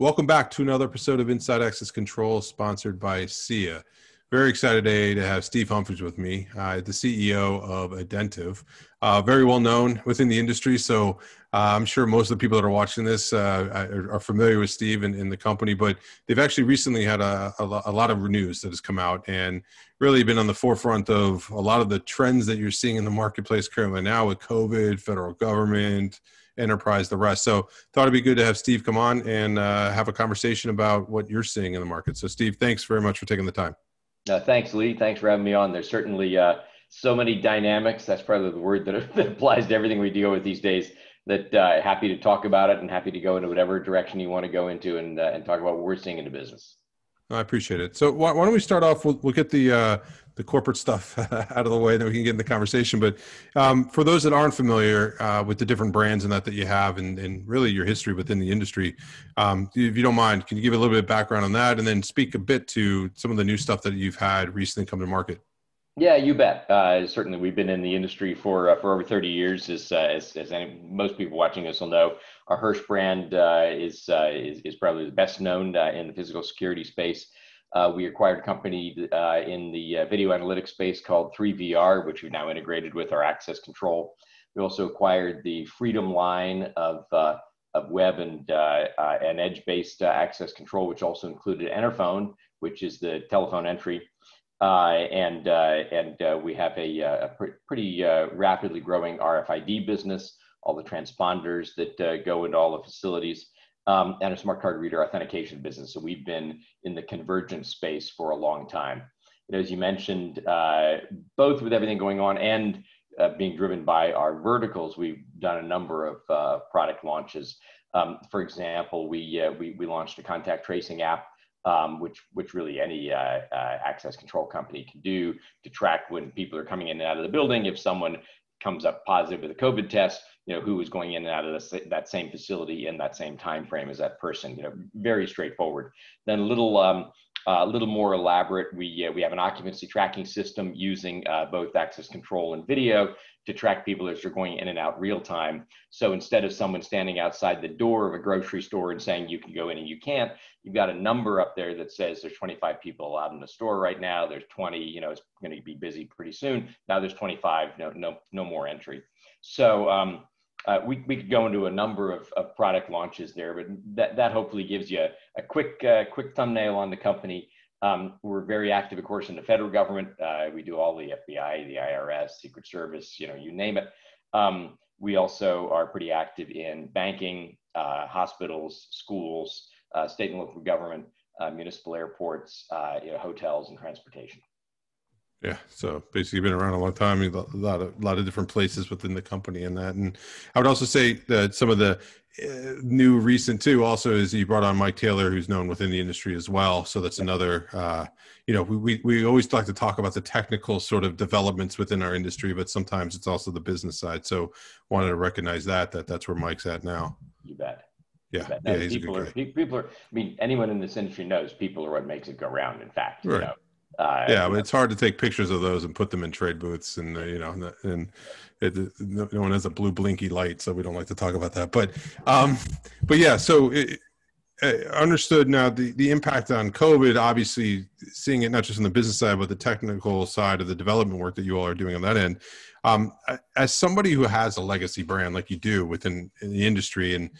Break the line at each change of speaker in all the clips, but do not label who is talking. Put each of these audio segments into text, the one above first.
Welcome back to another episode of Inside Access Control, sponsored by SIA. Very excited today to have Steve Humphreys with me, uh, the CEO of Identiv, uh, very well known within the industry. So uh, I'm sure most of the people that are watching this uh, are, are, familiar with Steve and, and, the company, but they've actually recently had a, a, a, lot of news that has come out and really been on the forefront of a lot of the trends that you're seeing in the marketplace currently now with COVID, federal government, enterprise, the rest. So thought it'd be good to have Steve come on and uh, have a conversation about what you're seeing in the market. So Steve, thanks very much for taking the time.
Uh, thanks, Lee. Thanks for having me on. There's certainly uh, so many dynamics. That's probably the word that, that, applies to everything we deal with these days. That uh, happy to talk about it and happy to go into whatever direction you want to go into and, uh, and talk about what we're seeing in the business.
I appreciate it. So why, why don't we start off? We'll, we'll get the uh, the corporate stuff out of the way, then we can get in the conversation. But um, for those that aren't familiar uh, with the different brands and that that you have, and, and really your history within the industry, um, if you don't mind, can you give a little bit of background on that, and then speak a bit to some of the new stuff that you've had recently come to market?
Yeah, you bet. Uh, certainly, we've been in the industry for uh, for over 30 years. As uh, as, as any, most people watching us will know, our Hirsch brand uh, is, uh, is, is probably the best known in the physical security space. Uh, we acquired a company uh, in the uh, video analytics space called 3VR, which we've now integrated with our access control. We also acquired the Freedom line of, uh, of web and, uh, uh, and edge-based access control, which also included Enterphone, which is the telephone entry. and and we have a, a pr pretty rapidly growing RFID business, all the transponders that go into all the facilities um, and a smart card reader authentication business. So we've been in the convergence space for a long time. As you mentioned, uh, both with everything going on and uh, being driven by our verticals, we've done a number of uh, product launches. Um, for example, we, uh, we, we launched a contact tracing app, um, which which really any uh, uh, access control company can do to track when people are coming in and out of the building. If someone comes up positive with a COVID test, you know, who was going in and out of the, that same facility in that same time frame as that person. You know, very straightforward. Then a little um, a uh, little more elaborate. We uh, we have an occupancy tracking system using uh, both access control and video to track people as they're going in and out real time. So instead of someone standing outside the door of a grocery store and saying you can go in and you can't, you've got a number up there that says there's 25 people allowed in the store right now. There's 20. You know, it's going to be busy pretty soon. Now there's 25. No no no more entry. So um, uh, we, we could go into a number of, of product launches there, but that, that hopefully gives you a, a quick, uh, quick thumbnail on the company. Um, we're very active, of course, in the federal government. Uh, we do all the FBI, the IRS, Secret Service, you know, you name it. Um, we also are pretty active in banking, uh, hospitals, schools, uh, state and local government, uh, municipal airports, you know, hotels, and transportation.
Yeah, so basically been around a long time, a lot of a lot of different places within the company and that. And I would also say that some of the uh, new recent too also is you brought on Mike Taylor, who's known within the industry as well. So that's another. Uh, you know, we we always like to talk about the technical sort of developments within our industry, but sometimes it's also the business side. So wanted to recognize that that that's where Mike's at now.
You bet.
Yeah, bet. yeah,
people are people are. I mean, anyone in this industry knows people are what makes it go round. In fact, right. you know
uh, yeah, but it's hard to take pictures of those and put them in trade booths, and uh, you know, and it, no one has a blue blinky light, so we don't like to talk about that. But, um, but yeah, so it, understood now the the impact on COVID. Obviously, seeing it not just on the business side, but the technical side of the development work that you all are doing on that end. Um, as somebody who has a legacy brand like you do within the industry, and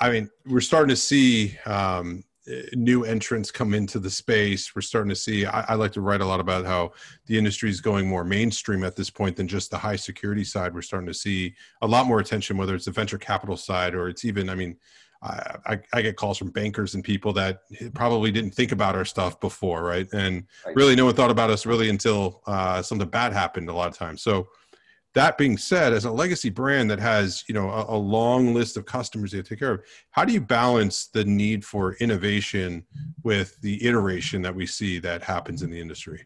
I mean, we're starting to see. Um, new entrants come into the space. We're starting to see. I, I, like to write a lot about how the industry is going more mainstream at this point than just the high security side. We're starting to see a lot more attention, whether it's the venture capital side or it's even. I mean, I, I, I get calls from bankers and people that probably didn't think about our stuff before, right? And really, no one thought about us really until uh, something bad happened. A lot of times, so that being said as a legacy brand that has you know a, a, long list of customers you take care of how do you balance the need for innovation with the iteration that we see that happens in the industry?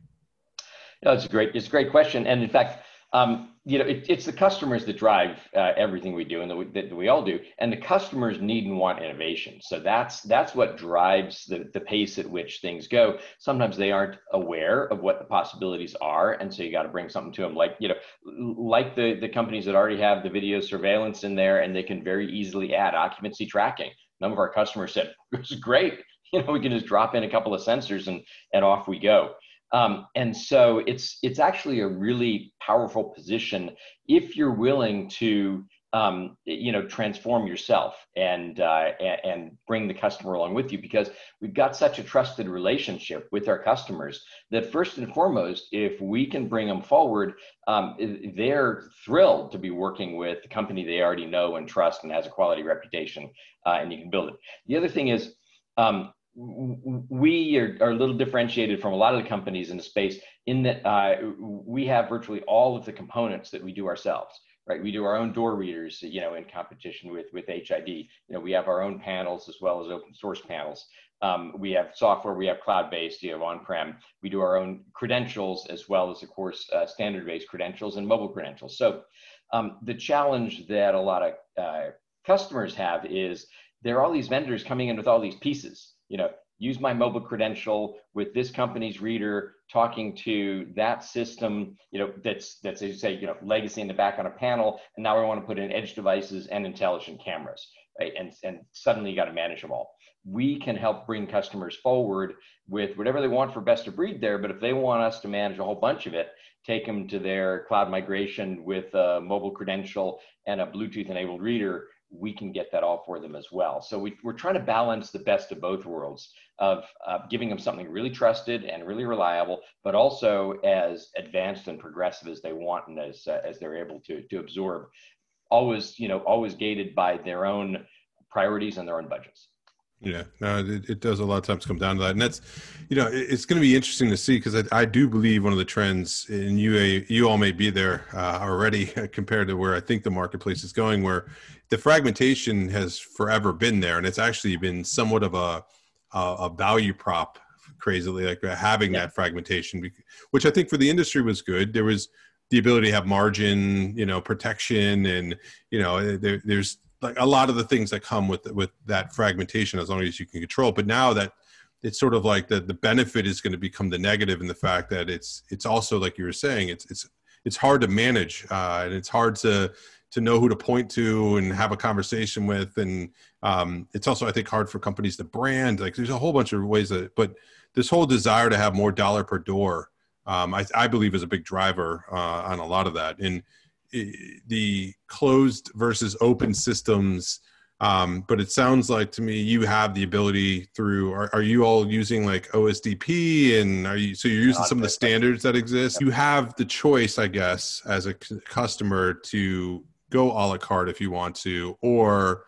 It's a great it's a great question. And in fact um, you know, it, it's the customers that drive uh, everything we do and that we, that we, all do. And the customers need and want innovation. So that's that's what drives the, the pace at which things go. Sometimes they aren't aware of what the possibilities are. And so you got to bring something to them like, you know, like the, the companies that already have the video surveillance in there and they can very easily add occupancy tracking none of our customers said it was great. You know, we can just drop in a couple of sensors and and off we go. Um, and so it's it's actually a really powerful position if you're willing to um, you know transform yourself and, uh, and bring the customer along with you because we've got such a trusted relationship with our customers that first and foremost if we can bring them forward um, they're thrilled to be working with the company they already know and trust and has a quality reputation uh, and you can build it. The other thing is um, we are, are, a little differentiated from a lot of the companies in the space in that uh, we have virtually all of the components that we do ourselves right? We do our own door readers, you know, in competition with with HID. You know, we have our own panels as well as open source panels. Um, we have software, we have cloud-based, you have on-prem. We do our own credentials as well as, of course, uh, standard-based credentials and mobile credentials. So um, the challenge that a lot of uh, customers have is there are all these vendors coming in with all these pieces. You know, use my mobile credential with this company's reader talking to that system you know that's that's as you say you know legacy in the back on a panel and now we want to put in edge devices and intelligent cameras right? And and suddenly you got to manage them all. We can help bring customers forward with whatever they want for best of breed there but if they want us to manage a whole bunch of it take them to their cloud migration with a mobile credential and a bluetooth enabled reader we can get that all for them as well. So we, are trying to balance the best of both worlds of uh, giving them something really trusted and really reliable, but also as advanced and progressive as they want and as, uh, as they're able to, to absorb, always, you know, always gated by their own priorities and their own budgets.
Yeah, no, it, it, does a lot of times come down to that, and that's, you know, it, it's going to be interesting to see because I, I, do believe one of the trends, and you you all may be there uh, already compared to where I think the marketplace is going, where the fragmentation has forever been there, and it's actually been somewhat of a a, a value prop, crazily like having yeah. that fragmentation, which I think for the industry was good. There was the ability to have margin, you know, protection, and you know, there, there's like a lot of the things that come with with that fragmentation as long as you can control. But now that it's sort of like the the benefit is going to become the negative in the fact that it's it's also like you were saying it's it's it's hard to manage uh, and it's hard to to know who to point to and have a conversation with. And um, it's also i think hard for companies to brand. Like there's a whole bunch of ways that but this whole desire to have more dollar per door um, I, I, believe is a big driver uh, on a lot of that. And the closed versus open systems um, but it sounds like to me you have the ability through are, are you all using like osdp and are you so you're using some of the standards that exist you have the choice i guess as a c- customer to go a la carte if you want to, or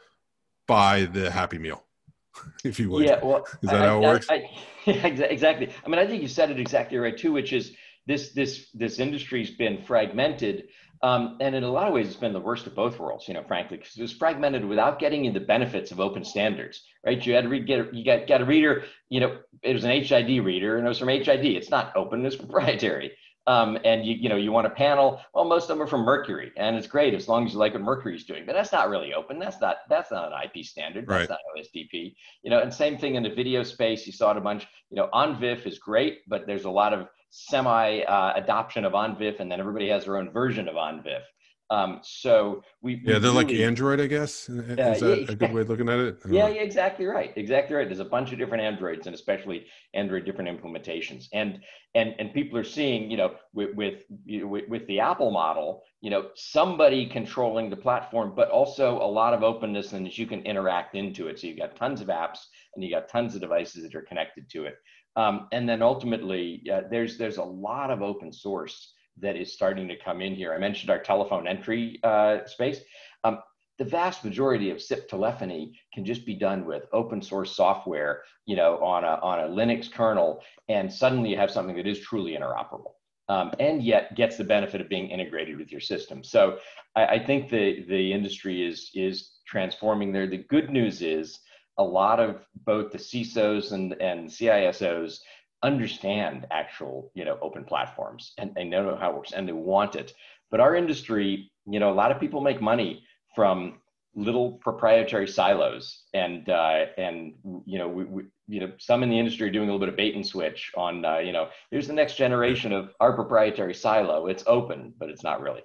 buy the Happy Meal, if you would.
Yeah, well,
is that I, how it I, works?
I, exactly. I mean, I think you said it exactly right too, which is this this this industry's been fragmented. Um, and in a lot of ways, it's been the worst of both worlds, you know, frankly, because it was fragmented without getting you the benefits of open standards, right? You had to read, get, you got, got a reader, you know, it was an HID reader and it was from HID. It's not open, it's proprietary um, and you you know you want a panel. Well, most of them are from Mercury, and it's great as long as you like what Mercury's doing. But that's not really open. That's not that's not an IP standard. That's right. not OSDP. You know, and same thing in the video space. You saw it a bunch. You know, ONVIF is great, but there's a lot of semi uh, adoption of ONVIF, and then everybody has their own version of ONVIF. Um, so we
yeah, they're really, like Android, I guess. Is uh, that yeah, a good way of looking at it?
Yeah, yeah, exactly right, exactly right. There's a bunch of different Androids, and especially Android different implementations, and and and people are seeing, you know, with with with, with the Apple model, you know, somebody controlling the platform, but also a lot of openness, and you can interact into it. So you've got tons of apps, and you got tons of devices that are connected to it, um, and then ultimately, uh, there's there's a lot of open source that is starting to come in here. I mentioned our telephone entry uh, space. Um, the vast majority of SIP telephony can just be done with open source software, you know, on a, on a Linux kernel, and suddenly you have something that is truly interoperable. Um, and yet gets the benefit of being integrated with your system. So I, I, think the, the industry is, is transforming there. The good news is a lot of both the CISOs and, and CISOs understand actual you know open platforms and they know how it works and they want it. But our industry you know a lot of people make money from little proprietary silos and uh, and you know we, we, you know some in the industry are doing a little bit of bait and switch on uh, you know here's the next generation of our proprietary silo. It's open but it's not really.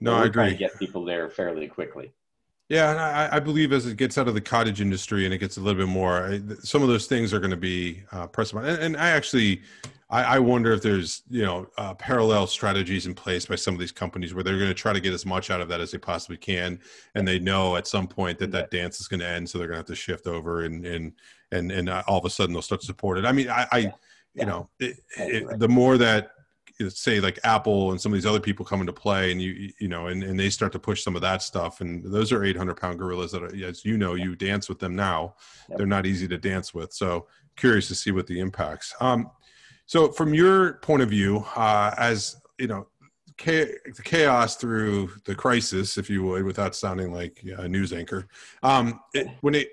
No i agree.
get people there fairly quickly
Yeah, and I, I, believe as it gets out of the cottage industry and it gets a little bit more, I, some of those things are going to be uh, pressed. And, and I actually, I, I, wonder if there's you know uh, parallel strategies in place by some of these companies where they're going to try to get as much out of that as they possibly can, and they know at some point that that dance is going to end, so they're going to have to shift over and and and and uh, all of a sudden they'll start to support it. I mean, I, I you know, it, it, the more that say like Apple and some of these other people come into play, and you you know, and, and they start to push some of that stuff, and those are 800 pound gorillas that, are, as you know, you dance with them now. Yep. They're not easy to dance with. So curious to see what the impacts. Um, so from your point of view, uh, as you know, the chaos through the crisis, if you would, without sounding like a news anchor, um, it, when it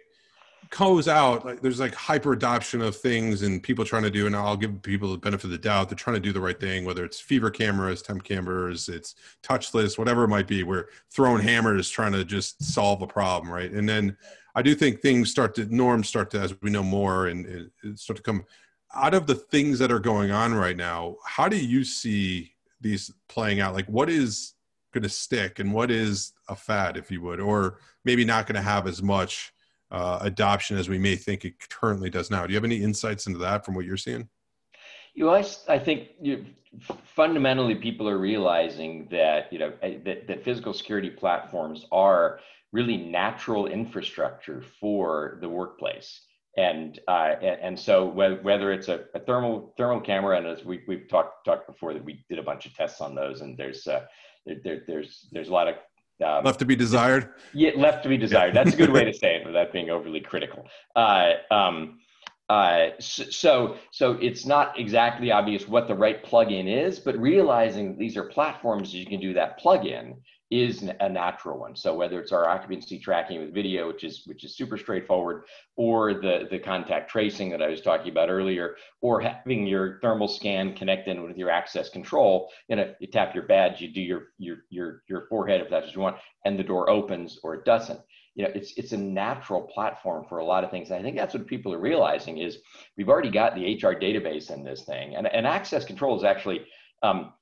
goes out like there's like hyper adoption of things and people trying to do and i'll give people the benefit of the doubt they're trying to do the right thing whether it's fever cameras temp cameras it's touchless whatever it might be we're throwing hammers trying to just solve a problem right? And then i do think things start to norms start to as we know more and start to come out of the things that are going on right now how do you see these playing out? Like what is going to stick and what is a fad if you would or maybe not going to have as much uh, adoption as we may think it currently does now. Do you have any insights into that from what you're seeing?
You know, I, I think you, fundamentally people are realizing that you know that, that physical security platforms are really natural infrastructure for the workplace. And uh, and so whether it's a, a, thermal thermal camera, and as we, we've talked talked before, that we did a bunch of tests on those, and there's uh, there, there's there's a lot of
um, left to be desired.
Yeah, left to be desired. That's a good way to say it without being overly critical. Uh, um, uh, so, so it's not exactly obvious what the right plugin is, but realizing these are platforms you can do that plugin is a natural one. So whether it's our occupancy tracking with video, which is which is super straightforward, or the the contact tracing that I was talking about earlier, or having your thermal scan connect in with your access control, you know, you tap your badge, you do your your your your forehead if that's what you want, and the door opens or it doesn't. You know, it's it's a natural platform for a lot of things. And I think that's what people are realizing is we've already got the HR database in this thing, and and access control is actually um,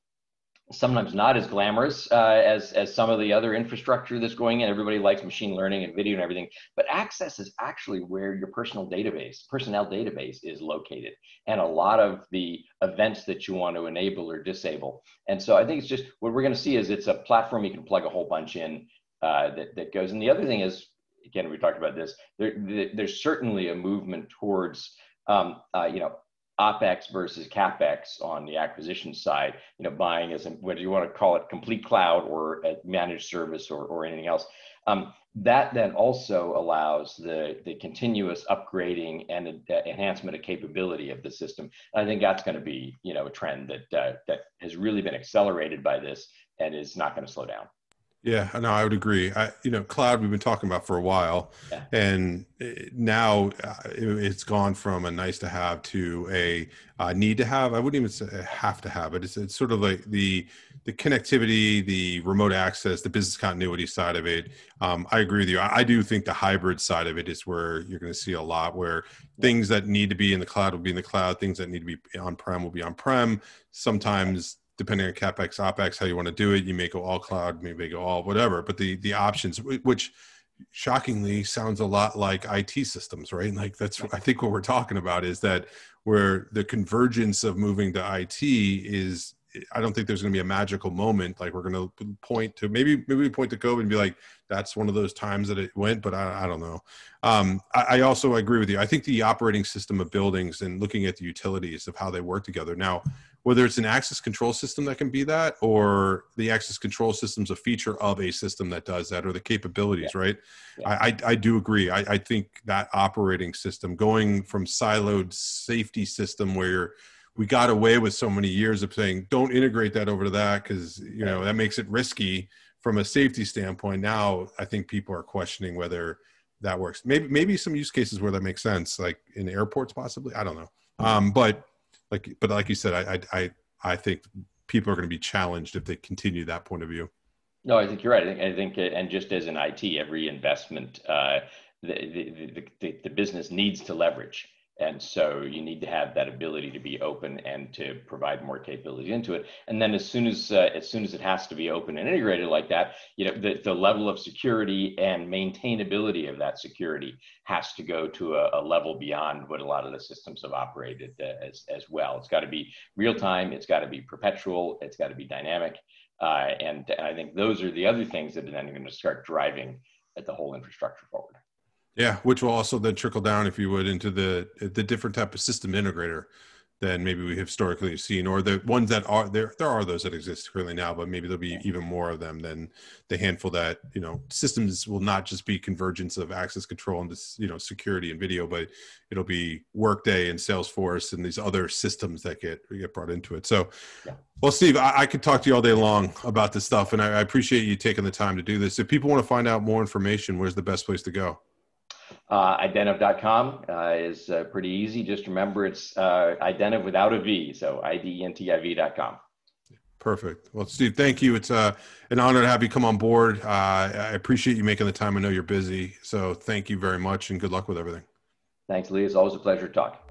sometimes not as glamorous uh, as, as some of the other infrastructure that's going in. Everybody likes machine learning and video and everything, but access is actually where your personal database, personnel database is located and a lot of the events that you want to enable or disable. And so I think it's just what we're going to see is it's a platform you can plug a whole bunch in uh, that, that goes. And the other thing is, again, we talked about this, there, there's certainly a movement towards um, uh, you know, opex versus capex on the acquisition side you know buying as whether you want to call it complete cloud or a managed service or, or anything else. Um, that then also allows the the continuous upgrading and enhancement of capability of the system. I think that's going to be you know a trend that uh, that has really been accelerated by this and is not going to slow down
yeah, no, I would agree. I, you know, cloud we've been talking about for a while, yeah. and now uh, it's gone from a nice to have to a uh, need to have. I wouldn't even say have to have it. It's, it's sort of like the the connectivity, the remote access, the business continuity side of it. Um, I agree with you. I, I, do think the hybrid side of it is where you're going to see a lot where things that need to be in the cloud will be in the cloud. Things that need to be on prem will be on prem. Sometimes depending on capex opex how you want to do it. You may go all cloud maybe go all whatever but the the options which shockingly sounds a lot like IT systems right? Like that's I think what we're talking about is that where the convergence of moving to IT is I don't think there's going to be a magical moment. Like we're going to point to maybe maybe we point to COVID and be like that's one of those times that it went, but I, I don't know. Um, I, I, also agree with you. I think the operating system of buildings and looking at the utilities of how they work together. Now, whether it's an access control system that can be that, or the access control system is a feature of a system that does that, or the capabilities, yeah. right? Yeah. I, I, do agree. I, I think that operating system going from siloed safety system where we got away with so many years of saying don't integrate that over to that because you know that makes it risky from a safety standpoint now i think people are questioning whether that works maybe maybe some use cases where that makes sense like in airports possibly i don't know um, but like but like you said i i i think people are going to be challenged if they continue that point of view.
No i think you're right. I think, I think and just as in it every investment uh, the, the, the, the business needs to leverage And so you need to have that ability to be open and to provide more capability into it. And then as soon as uh, as soon as it has to be open and integrated like that, you know, the, the level of security and maintainability of that security has to go to a, a level beyond what a lot of the systems have operated uh, as, as well. It's got to be real time. It's got to be perpetual. It's got to be dynamic. Uh, and, and I think those are the other things that are then going to start driving at the whole infrastructure forward.
Yeah, which will also then trickle down, if you would, into the the different type of system integrator than maybe we historically have seen, or the ones that are there. There are those that exist currently now, but maybe there'll be even more of them than the handful that you know. Systems will not just be convergence of access control and this, you know security and video, but it'll be Workday and Salesforce and these other systems that get get brought into it. So, yeah. well, Steve, I, I, could talk to you all day long about this stuff, and I, I appreciate you taking the time to do this. If people want to find out more information, where's the best place to go?
Uh, Identiv.com uh, is uh, pretty easy. Just remember it's uh, Identiv without a V, so I-D-E-N-T-I-V.com.
Perfect. Well, Steve, thank you. It's uh, an honor to have you come on board. Uh, I appreciate you making the time. I know you're busy, so thank you very much, and good luck with everything.
Thanks, Lee. It's always a pleasure to talk.